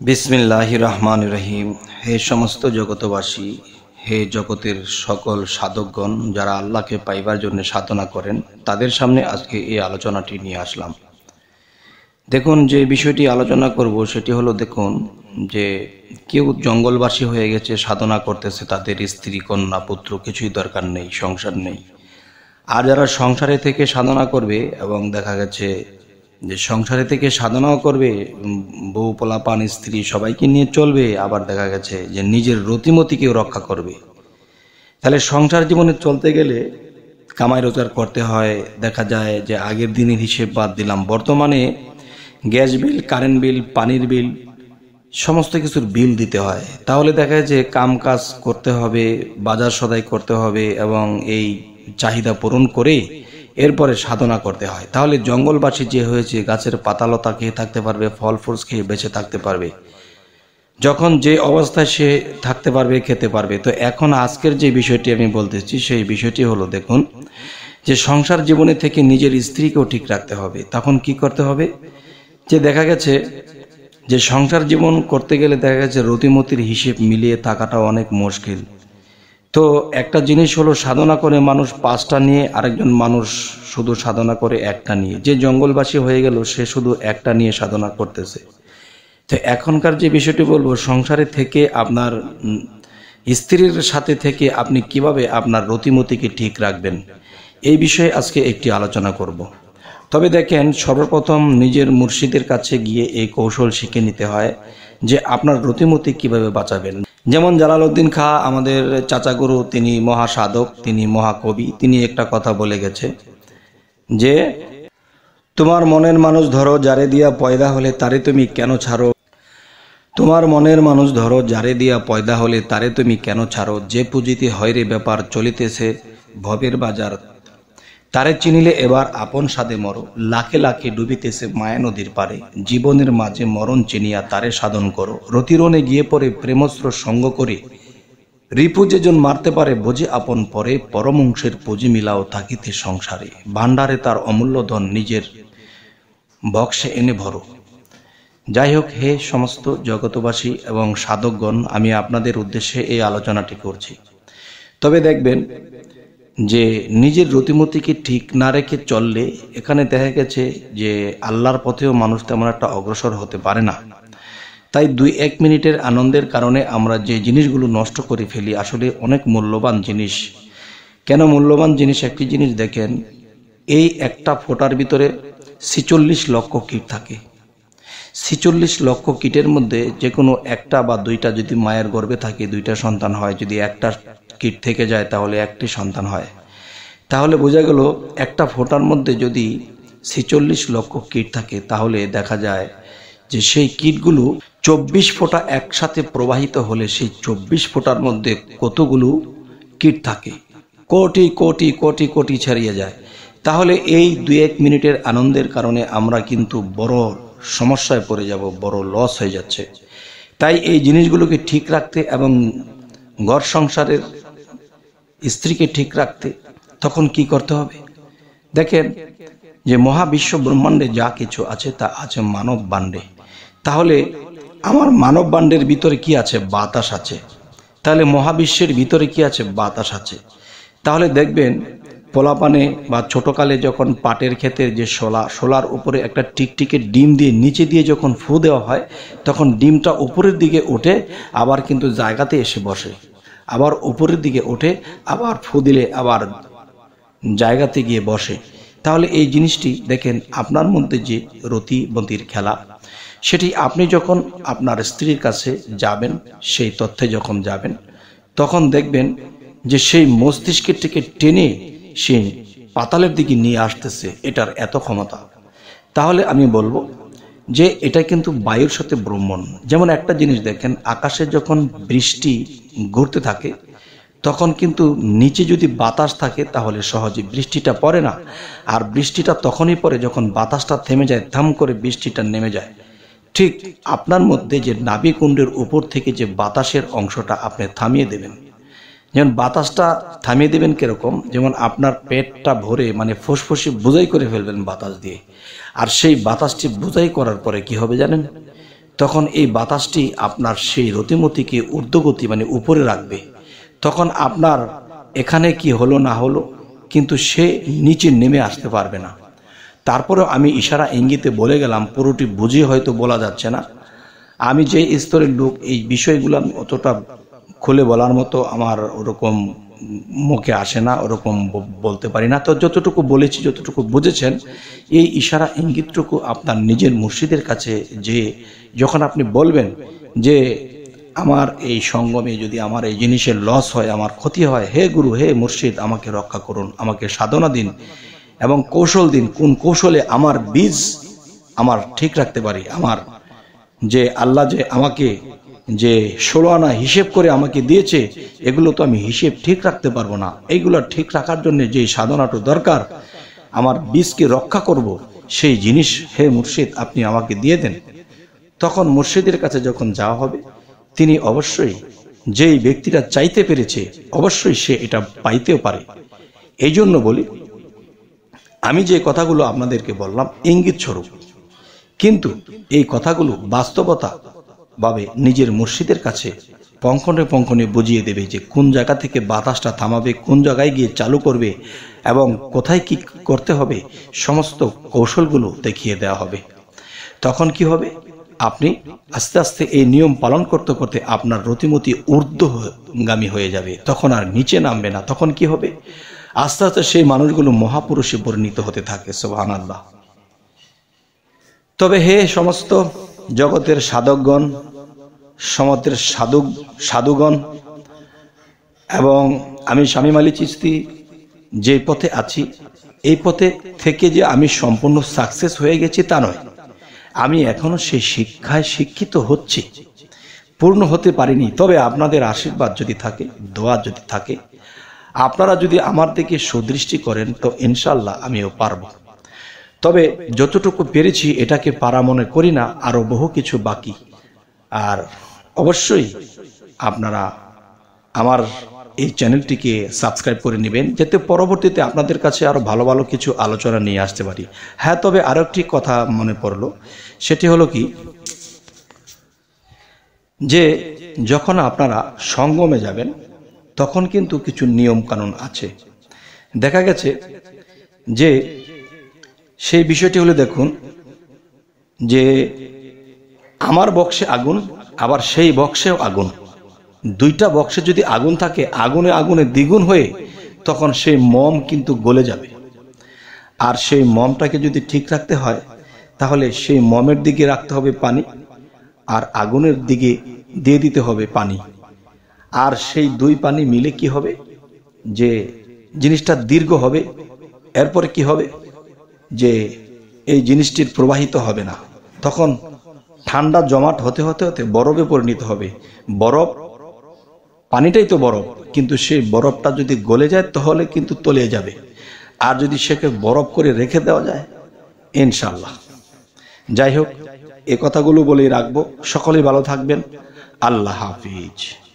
বিসমিল্লাহ রহমান রহিম। হে সমস্ত জগতবাসী হে জগতের সকল সাধকগণ, যারা আল্লাহকে পাইবার জন্য সাধনা করেন, তাদের সামনে আজকে এই আলোচনাটি নিয়ে আসলাম। দেখুন, যে বিষয়টি আলোচনা করব, সেটি হলো দেখুন, যে কেউ জঙ্গলবাসী হয়ে গেছে, সাধনা করতেছে, তাদের স্ত্রী, কন্যা, পুত্র, কিছুই দরকার নেই, সংসার নেই। আর যারা সংসারে থেকে সাধনা করবে, এবং দেখা গেছে যে সংসারে থেকে সাধনাও করবে বউ পোলাপান, স্ত্রী সবাইকে নিয়ে চলবে, আবার দেখা গেছে যে নিজের রতিমতিকেও রক্ষা করবে। তাহলে সংসার জীবনে চলতে গেলে কামাই রোজগার করতে হয়। দেখা যায় যে আগের দিনের হিসেব বাদ দিলাম, বর্তমানে গ্যাস বিল, কারেন্ট বিল, পানির বিল, সমস্ত কিছুর বিল দিতে হয়। তাহলে দেখা যায় যে কাম কাজ করতে হবে, বাজার সদাই করতে হবে এবং এই চাহিদা পূরণ করে এরপরে সাধনা করতে হয়। তাহলে জঙ্গলবাসী যে হয়েছে, গাছের পাতালতা খেয়ে থাকতে পারবে, ফল ফ্রুটস খেয়ে বেঁচে থাকতে পারবে। যখন যে অবস্থায় সে থাকতে পারবে, খেতে পারবে। তো এখন আজকের যে বিষয়টি আমি বলতেছি সেই বিষয়টি হলো, দেখুন, যে সংসার জীবনে থেকে নিজের স্ত্রীকেও ঠিক রাখতে হবে। তখন কি করতে হবে? যে দেখা গেছে, যে সংসার জীবন করতে গেলে দেখা গেছে, রতিমতির হিসেব মিলিয়ে থাকাটা অনেক মুশকিল। তো একটা জিনিস হলো সাধনা করে মানুষ পাঁচটা নিয়ে আরেকজন মানুষ শুধু সাধনা করে একটা নিয়ে। যে জঙ্গলবাসী হয়ে গেল, সে শুধু একটা নিয়ে সাধনা করতেছে। তো এখনকার যে বিষয়টি বলব, সংসারে থেকে আপনার স্ত্রীর সাথে থেকে আপনি কীভাবে আপনার রতিমতিকে ঠিক রাখবেন, এই বিষয়ে আজকে একটি আলোচনা করব। তবে দেখেন, সর্বপ্রথম নিজের মুর্শিদের কাছে গিয়ে এই কৌশল শিখে নিতে হয় যে আপনার রতিমতি কীভাবে বাঁচাবেন। যেমন জালালউদ্দিন খা, আমাদের চাচাগুরু তিনি মহাসাধক, তিনি মহাকবি, তিনি একটা কথা বলে গেছে যে, তোমার মনের মানুষ ধরো যারে দিয়া পয়দা হলে তারে তুমি কেন ছাড়ো? তোমার মনের মানুষ ধরো যারে দিয়া পয়দা হলে তারে তুমি কেন ছাড়ো? যে পুঁজিতে হয়রে ব্যাপার চলিতেছে, ভবের বাজার তারে চিনিলে এবার আপন সাদে মরো। লাখে লাখে ডুবিতেছে মায়া নদীর পারে জীবনের মাঝে মরণ চিনিয়া তারে সাধন করো। রতিরণে গিয়ে পরে প্রেমস্ত্র সঙ্গ করে। রিপু যেজন মারতে পারে, বোঝে আপন পরে পরমংশের পুঁজি মিলাও থাকিতে সংসারে। ভাণ্ডারে তার অমূল্য ধন নিজের বক্সে এনে ভরো। যাই হোক হে সমস্ত জগতবাসী এবং সাধকগণ, আমি আপনাদের উদ্দেশ্যে এই আলোচনাটি করছি। তবে দেখবেন যে নিজের রতিমতিকে ঠিক না রেখে চললে এখানে দেখা গেছে যে আল্লাহর পথেও মানুষ তেমন একটা অগ্রসর হতে পারে না। তাই দুই এক মিনিটের আনন্দের কারণে আমরা যে জিনিসগুলো নষ্ট করে ফেলি আসলে অনেক মূল্যবান জিনিস। কেন মূল্যবান জিনিস একটি জিনিস দেখেন, এই একটা ফোটার ভিতরে ছিচল্লিশ লক্ষ কীট থাকে। ছিচল্লিশ লক্ষ কিটের মধ্যে যে কোনো একটা বা দুইটা যদি মায়ের গর্ভে থাকে, দুইটা সন্তান হয়, যদি একটা কিট থেকে যায়, তাহলে একটি সন্তান হয়। তাহলে বোঝা গেল একটা ফোটার মধ্যে যদি ছিচল্লিশ লক্ষ কিট থাকে, তাহলে দেখা যায় যে সেই কিটগুলো চব্বিশ ফোঁটা একসাথে প্রবাহিত হলে সেই চব্বিশ ফোঁটার মধ্যে কতগুলো কিট থাকে? কোটি কোটি কোটি কোটি ছাড়িয়ে যায়। তাহলে এই দু এক মিনিটের আনন্দের কারণে আমরা কিন্তু বড় সমস্যায় পড়ে যাব, বড় লস হয়ে যাচ্ছে। তাই এই জিনিসগুলোকে ঠিক রাখতে এবং ঘর সংসারের স্ত্রীকে ঠিক রাখতে তখন কি করতে হবে? দেখেন যে মহাবিশ্ব ব্রহ্মাণ্ডে যা কিছু আছে তা আছে মানব বাণ্ডে। তাহলে আমার মানব বাণ্ডের ভিতরে কি আছে? বাতাস আছে। তাহলে মহাবিশ্বের ভিতরে কি আছে? বাতাস আছে। তাহলে দেখবেন পোলাপানে বা ছোটকালে যখন পাটের ক্ষেতের যে শোলা, শোলার উপরে একটা টিকটিকে ডিম দিয়ে নিচে দিয়ে যখন ফু দেওয়া হয়, তখন ডিমটা উপরের দিকে ওঠে, আবার কিন্তু জায়গাতে এসে বসে। আবার উপরের দিকে ওঠে, আবার ফু দিলে আবার জায়গাতে গিয়ে বসে। তাহলে এই জিনিসটি দেখেন আপনার মধ্যে যে রতিবন্তির খেলা, সেটি আপনি যখন আপনার স্ত্রীর কাছে যাবেন, সেই তথ্যে যখন যাবেন, তখন দেখবেন যে সেই মস্তিষ্কের থেকে টেনে সে পাতালের দিকে নিয়ে আসতেছে এটার এত ক্ষমতা। তাহলে আমি বলব যে এটা কিন্তু বায়ুর সাথে ভ্রমণ যেমন একটা জিনিস দেখেন, আকাশে যখন বৃষ্টি ঘুরতে থাকে, তখন কিন্তু নিচে যদি বাতাস থাকে, তাহলে সহজে বৃষ্টিটা পড়ে না। আর বৃষ্টিটা তখনই পড়ে যখন বাতাসটা থেমে যায় থাম করে বৃষ্টিটা নেমে যায়। ঠিক আপনার মধ্যে যে নাবিকুণ্ডের উপর থেকে যে বাতাসের অংশটা আপনি থামিয়ে দেবেন যেমন বাতাসটা থামিয়ে দেবেন কীরকম, যেমন আপনার পেটটা ভরে মানে ফুসফুসে বোঝাই করে ফেলবেন বাতাস দিয়ে। আর সেই বাতাসটি বোঝাই করার পরে কি হবে জানেন? তখন এই বাতাসটি আপনার সেই রতিমতিকে ঊর্ধ্বগতি মানে উপরে রাখবে। তখন আপনার এখানে কি হলো না হলো, কিন্তু সে নিচে নেমে আসতে পারবে না। তারপরেও আমি ইশারা ইঙ্গিতে বলে গেলাম, পুরোটি বুঝিয়ে হয়তো বলা যাচ্ছে না। আমি যে স্তরের লোক, এই বিষয়গুলো অতটা খুলে বলার মতো আমার ওরকম মুখে আসে না, ওরকম বলতে পারি না। তো যতটুকু বলেছি, যতটুকু বুঝেছেন, এই ইশারা ইঙ্গিতটুকু আপনার নিজের মুর্শিদের কাছে যে, যখন আপনি বলবেন যে, আমার এই সঙ্গমে যদি আমার এই জিনিসের লস হয়, আমার ক্ষতি হয়, হে গুরু, হে মুর্শিদ, আমাকে রক্ষা করুন, আমাকে সাধনা দিন এবং কৌশল দিন, কোন কৌশলে আমার বীজ আমার ঠিক রাখতে পারি, আমার যে আল্লাহ যে আমাকে যে ষোলো আনা হিসেব করে আমাকে দিয়েছে, এগুলো তো আমি হিসেব ঠিক রাখতে পারব না। এইগুলো ঠিক রাখার জন্য যে সাধনাটা দরকার, আমার বীজকে রক্ষা করব, সেই জিনিস হে মুর্শিদ আপনি আমাকে দিয়ে দেন। তখন মুর্শিদের কাছে যখন যাওয়া হবে, তিনি অবশ্যই যেই ব্যক্তিটা চাইতে পেরেছে, অবশ্যই সে এটা পাইতেও পারে। এই জন্য বলি, আমি যে কথাগুলো আপনাদেরকে বললাম, ইঙ্গিত স্বরূপ। কিন্তু এই কথাগুলো বাস্তবতা ভাবে নিজের মুর্শিদের কাছে পঙ্কনে পঙ্কনে বুঝিয়ে দেবে যে কোন জায়গা থেকে বাতাসটা থামাবে, কোন জায়গায় গিয়ে চালু করবে এবং কোথায় কি করতে হবে, সমস্ত কৌশলগুলো দেখিয়ে দেওয়া হবে। তখন কি হবে? আপনি আস্তে আস্তে এই নিয়ম পালন করতে করতে আপনার রতিমতি ঊর্ধ্বগামী হয়ে যাবে। তখন আর নিচে নামবে না। তখন কি হবে? আস্তে আস্তে সেই মানুষগুলো মহাপুরুষে পরিণত হতে থাকে সোহান আল্লাহ তবে হে সমস্ত জগতের সাধকগণ সমতের সাধু সাধুগণ এবং আমি স্বামী মালি চিস্তি যে পথে আছি, এই পথে থেকে যে আমি সম্পূর্ণ সাকসেস হয়ে গেছি তা নয়। আমি এখনও সেই শিক্ষায় শিক্ষিত হচ্ছি। পূর্ণ হতে পারিনি। তবে আপনাদের আশীর্বাদ যদি থাকে, দোয়া যদি থাকে, আপনারা যদি আমার দিকে সুদৃষ্টি করেন, তো ইনশাল্লাহ আমিও পারব। তবে যতটুকু পেরেছি এটাকে পারা মনে করি না, আরও বহু কিছু বাকি। আর অবশ্যই আপনারা আমার এই চ্যানেলটিকে সাবস্ক্রাইব করে নেবেন, যাতে পরবর্তীতে আপনাদের কাছে আরও ভালো ভালো কিছু আলোচনা নিয়ে আসতে পারি। হ্যাঁ তবে আরও একটি কথা মনে পড়ল। সেটি হলো কি, যে যখন আপনারা সঙ্গমে যাবেন, তখন কিন্তু কিছু নিয়ম কানুন আছে। দেখা গেছে যে সেই বিষয়টি হলো দেখুন যে আমার বক্সে আগুন, আবার সেই বক্সেও আগুন। দুইটা বক্সে যদি আগুন থাকে, আগুনে আগুনে দ্বিগুণ হয়ে তখন সেই মম কিন্তু গলে যাবে। আর সেই মমটাকে যদি ঠিক রাখতে হয়, তাহলে সেই মমের দিকে রাখতে হবে পানি, আর আগুনের দিকে দিয়ে দিতে হবে পানি। আর সেই দুই পানি মিলে কি হবে? যে জিনিসটা দীর্ঘ হবে, এরপরে কি হবে? যে এই জিনিসটির প্রবাহিত হবে না। তখন ঠান্ডা জমাট হতে হতে হতে বরফে পরিণত হবে। বরফ, পানিটাই তো বরফ, কিন্তু সেই বরফটা যদি গলে যায় তাহলে কিন্তু তলিয়ে যাবে। আর যদি সেকে বরফ করে রেখে দেওয়া যায় ইনশাল্লাহ যাই হোক, এ কথাগুলো বলেই রাখব। সকলেই ভালো থাকবেন। আল্লাহ হাফিজ।